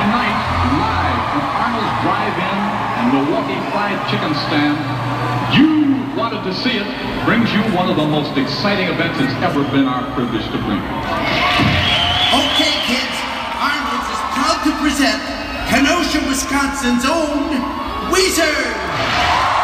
tonight, live from Arnold's Drive-In and Milwaukee Fried Chicken Stand, you wanted to see it, brings you one of the most exciting events it's ever been our privilege to bring. Okay, kids, Arnold's is proud to present Kenosha, Wisconsin's own Weezer.